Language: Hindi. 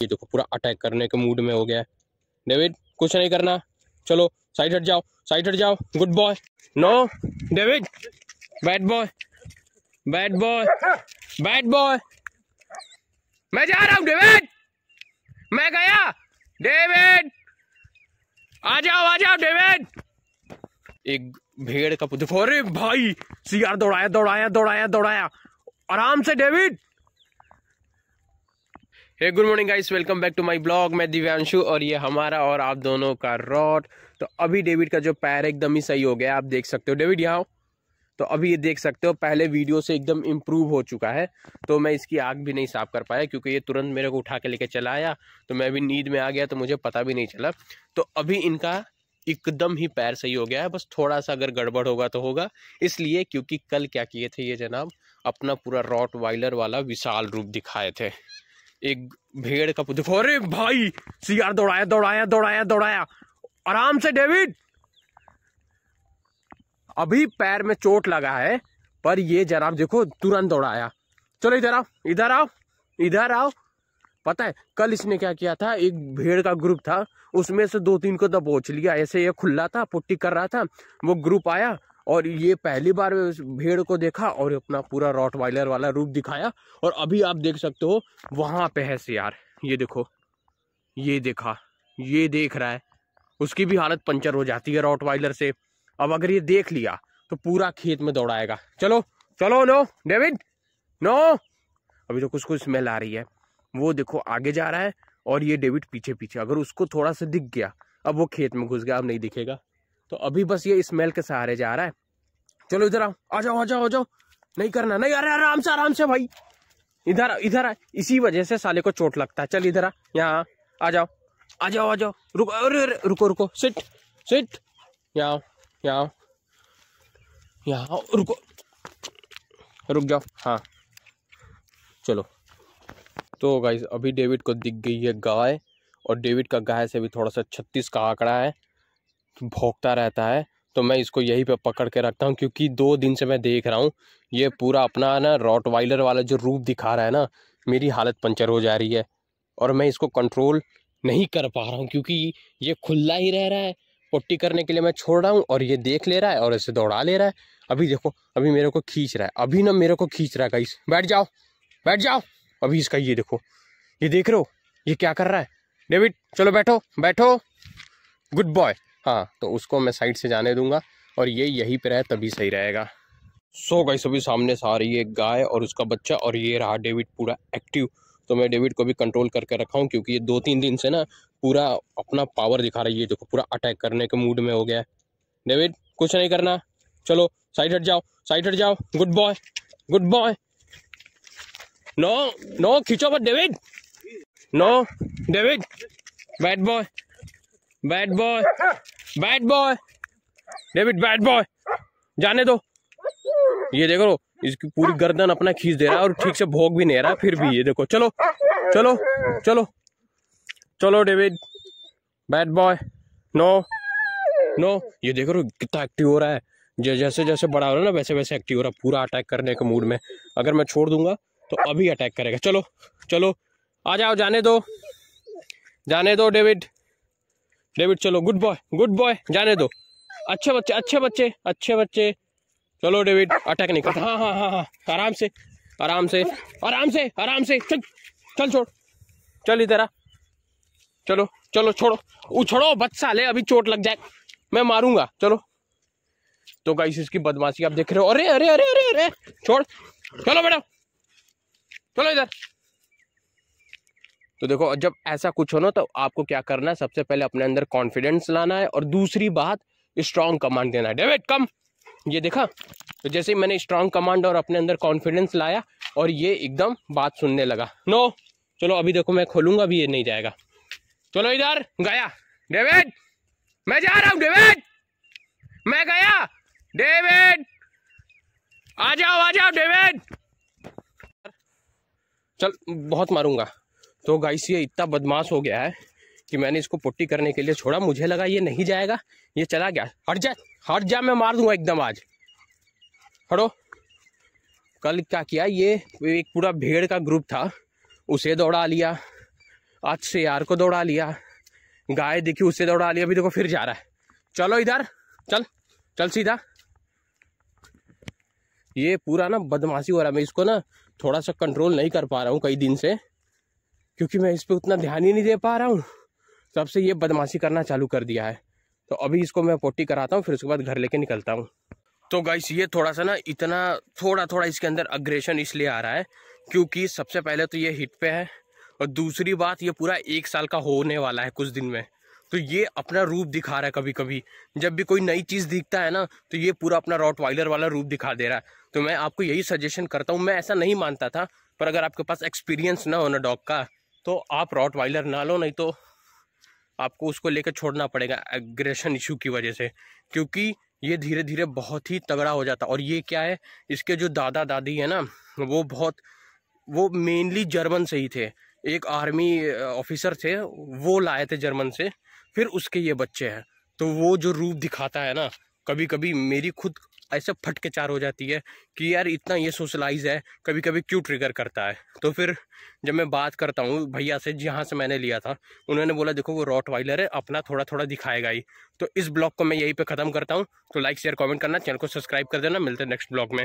ये देखो, पूरा अटैक करने के मूड में हो गया डेविड कुछ नहीं करना। चलो साइड हट जाओ साइड हट जाओ। Good boy no David bad boy bad boy bad boy मैं जा रहा हूँ डेविड मैं गया। डेविड आ जाओ आ जाओ डेविड एक भेड़ का पुत्र भाई सीआर दौड़ाया दौड़ाया दौड़ाया दौड़ाया। आराम से David hey good morning guys welcome back to my blog मैं दिव्यांशु और ये हमारा और आप दोनों का रॉड तो अभी डेविड का जो पैर एकदम ही सही हो गया आप देख सकते हो। डेविड यहाँ तो अभी ये देख सकते हो, पहले वीडियो से एकदम इम्प्रूव हो चुका है। तो मैं इसकी आग भी नहीं साफ़ कर पाया, क्योंकि ये तुरंत मेरे को उठा के लेके चला आया। तो मैं भी नींद में आ गया तो मुझे पता भी नहीं चला। तो अभी इनका एकदम ही पैर सही हो गया है। बस थोड़ा सा अगर गड़बड़ होगा तो होगा। इसलिए क्योंकि कल क्या किए थे ये जनाब? अपना पूरा रॉट वाइलर वाला विशाल रूप दिखाए थे। एक भेड़ का देखो अरे भाई सीआर दौड़ाया दौड़ाया दौड़ाया दौड़ाया। आराम से, डेविड। अभी पैर में चोट लगा है, पर ये जनाब देखो, तुरंत दौड़ाया। चलो इधर आओ इधर आओ इधर आओ। पता है, कल इसने क्या किया था? एक भेड़ का ग्रुप था, उसमें से दो तीन को दबोच लिया। ऐसे ये खुला था, पुट्टी कर रहा था, वो ग्रुप आया और ये पहली बार भेड़ को देखा और अपना पूरा रॉट वाइलर वाला रूप दिखाया। और अभी आप देख सकते हो, वहाँ पे है यार ये देखो, ये देखा, ये देख रहा है। उसकी भी हालत पंचर हो जाती है रॉट वाइलर से। अब अगर ये देख लिया तो पूरा खेत में दौड़ाएगा। चलो चलो नो डेविड नो अभी तो कुछ कुछ स्मेल आ रही है। वो देखो, आगे जा रहा है और ये डेविड पीछे पीछे अगर उसको थोड़ा सा दिख गया, अब वो खेत में घुस गया, अब नहीं दिखेगा। तो अभी बस ये स्मेल के सहारे जा रहा है। चलो इधर आओ। आ जाओ आ जाओ आ जाओ। नहीं करना, नहीं, अरे आराम से आराम से भाई। इधर इधर इसी वजह से साले को चोट लगता है। चल इधर आ, यहाँ आ। जाओ आ जाओ आ जाओ। रुको, अरे अरे, रुको रुको। Sit sit. यहाँ यहाँ यहाँ रुको। रुक जाओ हाँ। चलो। तो गाइस अभी डेविड को दिख गई है गाय, और डेविड का गाय से भी थोड़ा सा छत्तीस का आंकड़ा है। भोंकता रहता है तो मैं इसको यहीं पे पकड़ के रखता हूँ, क्योंकि दो दिन से मैं देख रहा हूँ, ये पूरा अपना ना रॉट वाइलर वाला जो रूप दिखा रहा है ना, मेरी हालत पंचर हो जा रही है, और मैं इसको कंट्रोल नहीं कर पा रहा हूँ, क्योंकि ये खुला ही रह रहा है, पुट्टी करने के लिए मैं छोड़ रहा हूँ, और ये देख ले रहा है, और इसे दौड़ा ले रहा है, अभी देखो, अभी मेरे को खींच रहा है, अभी ना मेरे को खींच रहा है कहीं बैठ जाओ बैठ जाओ, अभी इसका ये देखो, ये देख रहे हो, ये क्या कर रहा है डेविड चलो बैठो बैठो गुड बॉय हाँ तो उसको मैं साइड से जाने दूँगा और ये यहीं पे रहे तभी सही रहेगा। सो गई सभी सामने से आ रही है गाय और उसका बच्चा और ये रहा डेविड पूरा एक्टिव तो मैं डेविड को भी कंट्रोल करके रखा हूँ क्योंकि ये दो तीन दिन से ना पूरा अपना पावर दिखा रही है। देखो, पूरा अटैक करने के मूड में हो गया है। डेविड, कुछ नहीं करना। चलो साइड हट जाओ साइड हट जाओ। Good boy good boy no no खींचो मत David. No David bad boy bad boy bad boy David bad boy जाने दो। ये देखो, इसकी पूरी गर्दन अपना खींच दे रहा है और ठीक से भोग भी नहीं रहा, फिर भी ये देखो। चलो चलो चलो चलो David bad boy no no ये देखो, कितना एक्टिव हो रहा है। जैसे जैसे बड़ा हो रहा है ना, वैसे वैसे एक्टिव हो रहा है, पूरा अटैक करने के मूड में। अगर मैं छोड़ दूँगा तो अभी अटैक करेगा। चलो चलो, आ जाओ, जाने दो। जाने दो डेविड डेविड, चलो गुड बॉय गुड बॉय जाने दो। अच्छे बच्चे अच्छे बच्चे अच्छे बच्चे। चलो, डेविड अटैक नहीं करता। हाँ हाँ हाँ हाँ आराम से आराम से आराम से आराम से, चल चल छोड़। चल इधर आ। चलो चलो, छोड़ो। उछड़ो बच्चा ले अभी चोट लग जाए। मैं मारूँगा, चलो। तो गाइस इसकी बदमाशी आप देख रहे हो। अरे अरे अरे अरे अरे, छोड़। चलो बेटा चलो इधर। तो देखो, जब ऐसा कुछ हो ना तो आपको क्या करना है? सबसे पहले अपने अंदर कॉन्फिडेंस लाना है और दूसरी बात स्ट्रांग कमांड देना है। डेविड कम ये देखा? तो जैसे ही मैंने स्ट्रांग कमांड और अपने अंदर कॉन्फिडेंस लाया और ये एकदम बात सुनने लगा। नो चलो, अभी देखो, मैं खोलूँगा, अभी ये नहीं जाएगा। चलो, इधर, गया। डेविड मैं जा रहा हूँ डेविड मैं गया! डेविड आ जाओ आ जाओ डेविड चल, बहुत मारूँगा। तो गाइस ये इतना बदमाश हो गया है कि मैंने इसको पुट्टी करने के लिए छोड़ा। मुझे लगा ये नहीं जाएगा, ये चला गया। हट जा हट जा, मैं मार दूँगा एकदम आज। हटो। कल क्या किया, ये एक पूरा भेड़ का ग्रुप था, उसे दौड़ा लिया, आज से यार को दौड़ा लिया। गाय देखी, उसे दौड़ा लिया, अभी देखो फिर जा रहा है। चलो इधर, चल चल सीधा। ये पूरा ना बदमाशी हो रहा है। मैं इसको ना थोड़ा सा कंट्रोल नहीं कर पा रहा हूँ कई दिन से। क्योंकि मैं इस पर उतना ध्यान ही नहीं दे पा रहा हूँ। तब से ये बदमाशी करना चालू कर दिया है। तो अभी इसको मैं पोटी कराता हूँ, फिर उसके बाद घर लेके निकलता हूँ। तो गाइस ये थोड़ा सा ना इतना थोड़ा थोड़ा इसके अंदर अग्रेशन इसलिए आ रहा है, क्योंकि सबसे पहले तो ये हिट पे है, और दूसरी बात, ये पूरा एक साल का होने वाला है कुछ दिन में। तो ये अपना रूप दिखा रहा है कभी कभी जब भी कोई नई चीज़ दिखता है ना तो ये पूरा अपना रॉट वाइलर वाला रूप दिखा दे रहा है। तो मैं आपको यही सजेशन करता हूँ, मैं ऐसा नहीं मानता था, पर अगर आपके पास एक्सपीरियंस ना हो ना डॉग का तो आप रॉट वाइलर ना लो, नहीं तो आपको उसको लेकर छोड़ना पड़ेगा एग्रेशन इशू की वजह से, क्योंकि ये धीरे धीरे बहुत ही तगड़ा हो जाता और ये क्या है, इसके जो दादा दादी है ना, वो बहुत, वो मेनली जर्मन से ही थे। एक आर्मी ऑफिसर थे, वो लाए थे जर्मन से, फिर उसके ये बच्चे हैं। तो वो जो रूप दिखाता है ना कभी कभी मेरी खुद ऐसे फट के चार हो जाती है कि यार इतना ये सोशलाइज है कभी कभी क्यों ट्रिगर करता है? तो फिर जब मैं बात करता हूँ भैया से, जहाँ से मैंने लिया था, उन्होंने बोला, देखो, वो रॉट वाइलर है, अपना थोड़ा थोड़ा दिखाएगा ही। तो इस ब्लॉग को मैं यहीं पर ख़त्म करता हूँ। तो लाइक शेयर कॉमेंट करना, चैनल को सब्सक्राइब कर देना। मिलते हैं नेक्स्ट ब्लॉग में।